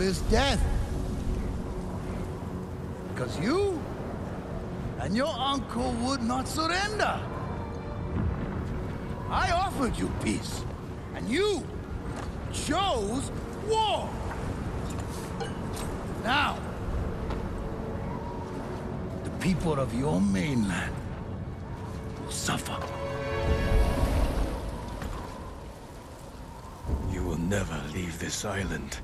his death. Because you and your uncle would not surrender. I offered you peace, and you chose war. Now, the people of your mainland will suffer. You will never leave this island.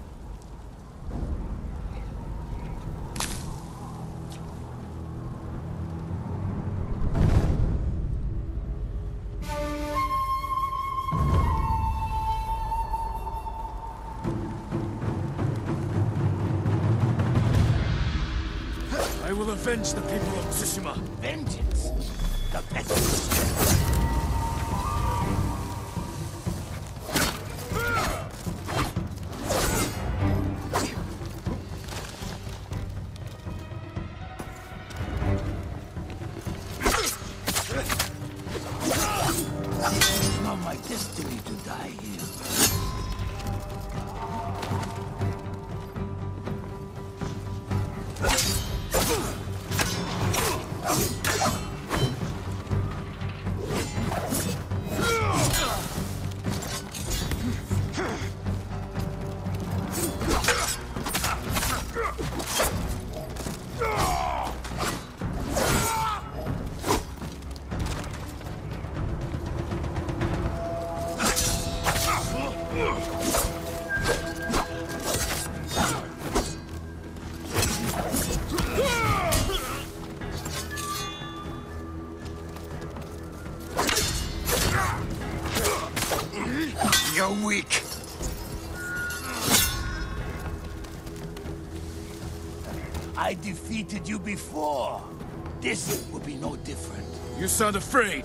Will avenge the people of Tsushima. Vengeance, the best. Defeated you before. This will be no different. You sound afraid.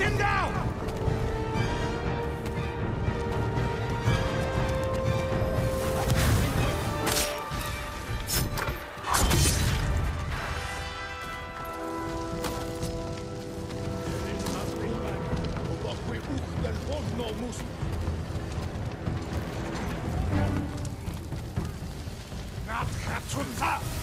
them down! Not capture that!